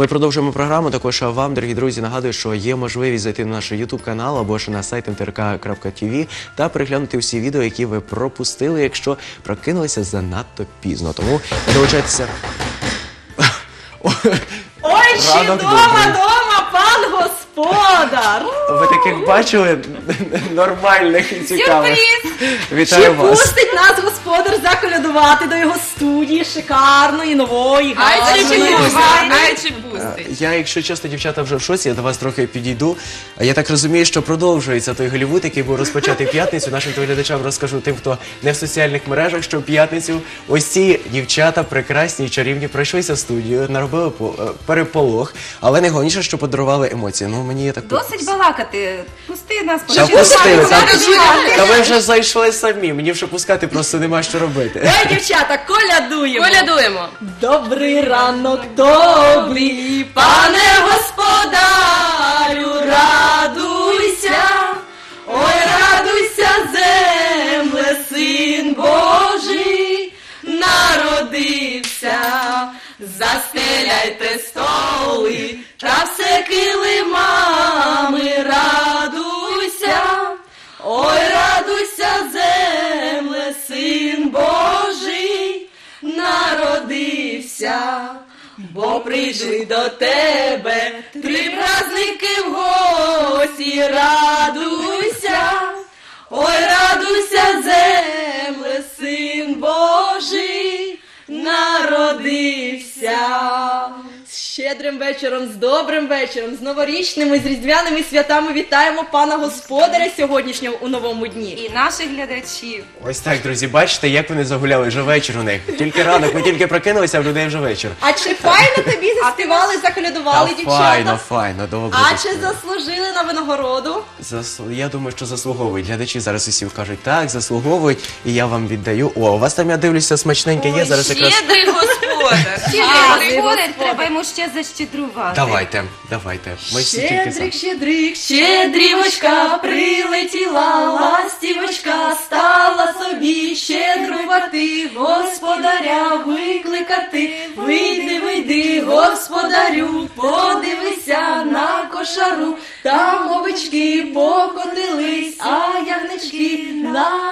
Ми продовжуємо програму. Також вам, дорогі друзі, нагадую, що є можливість зайти на наш YouTube канал або ж на сайт mtrk.tv та переглянути всі відео, які ви пропустили, якщо прокинулися занадто пізно. Тому долучайтеся. Ой, ще Ранок дома, добрий. дома, пан господар. Ви таких бачили нормальних і цікавих. Чи Вітаю вас. пустить нас господар заколядувати до його студії шикарної, нової, Ай, чи гарної, пустить? Ай, чи пустить? Я, якщо чесно, дівчата вже в шоці, я до вас трохи підійду. Я так розумію, що продовжується той Голівуд, який був розпочатий п'ятницю. Нашим глядачам розкажу тим, хто не в соціальних мережах, що в п'ятницю ось ці дівчата прекрасні і чарівні пройшлися в студію, наробили е, переполох, але найголовніше, що подарували емоції. Ну мені так Досить балакати. Нас Та почути. впустили, та, та ви вже зайшли самі. Мені вже пускати просто нема що робити. Ой, дівчата, колядуємо. Колядуємо. Добрий ранок тобі, пане господарю, радуйся, ой, радуйся, земле, син Божий, народився, застеляйте столи, та все килимами, радуйся, народився, бо прийшли до тебе три праздники в гості, радуйся, ой, радуйся, земле, син Божий, народився. Щедрим вечором, з добрим вечором, з новорічними, з різдвяними святами вітаємо пана господаря сьогоднішнього у новому дні. І наших глядачів. Ось так, друзі, бачите, як вони загуляли вже вечір у них. Тільки ранок, ми тільки прокинулися, а в людей вже вечір. А чи файно тобі заспівали, заколядували Та дівчата? файно, файно, добре. А чи заслужили на винагороду? Засл- Я думаю, що заслуговують. Глядачі зараз усі кажуть, так, заслуговують, і я вам віддаю. О, у вас там я дивлюся смачненьке є зараз якраз. Щедрий господар. Щедрий господар, господар. треба йому ще защедрувати. Давайте, давайте. Ми всі тільки за. Щедрик, щедрик, щедрівочка прилетіла, ластівочка стала собі щедрувати, господаря викликати. Вийди, вийди, господарю, подивися на кошару, там овечки покотились, а ягнички народились.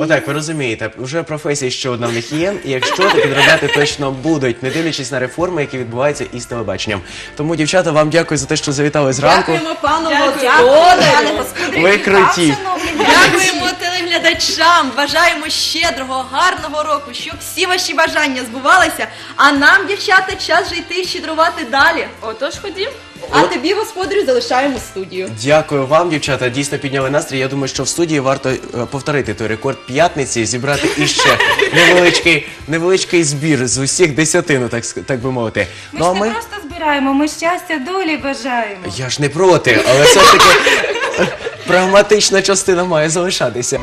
Отак, ви розумієте, вже професія ще одна в них є, і якщо то підробляти точно будуть, не дивлячись на реформи, які відбуваються із телебаченням. Тому, дівчата, вам дякую за те, що завітали зранку. Дякуємо пану Пане господарю, Ви круті. Дякуємо телеглядачам, бажаємо щедрого, гарного року, щоб всі ваші бажання збувалися. А нам, дівчата, час вже йти щедрувати далі. Отож, ходім. А тобі, господарю, залишаємо студію. Дякую вам, дівчата. Дійсно підняли настрій. Я думаю, що в студії варто е, повторити той рекорд п'ятниці, зібрати іще невеличкий, невеличкий збір з усіх десятину, так, ск- так би мовити. Ми Ну ж не ми. просто збираємо, ми щастя долі бажаємо. Я ж не проти, але все ж таки прагматична частина має залишатися.